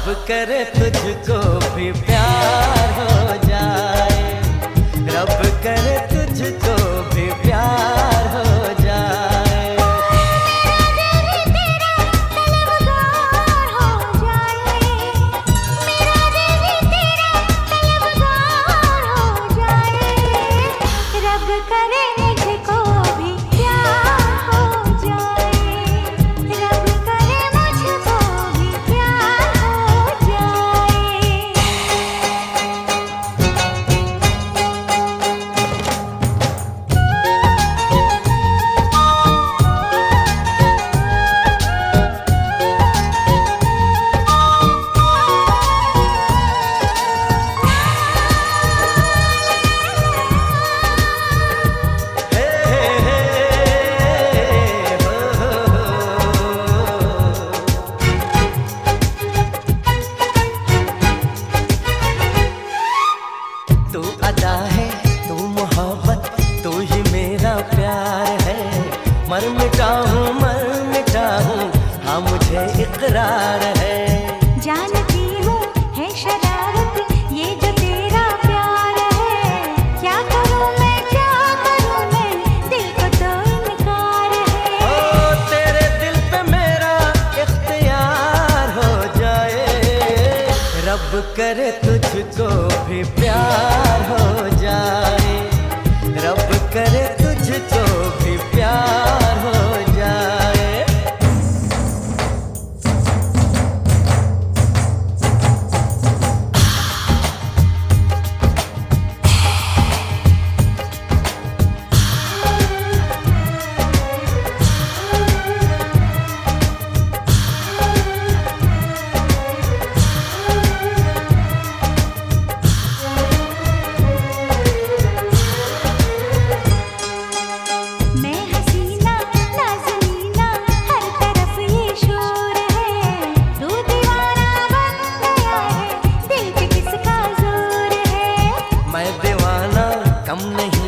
अब करे तुझको भी प्यार। तू अदा है तो मोहब्बत तो ही मेरा प्यार है। मर मिटाओ अब कर तुझको भी प्यार हो जाए। रब करे तुझको I'm you.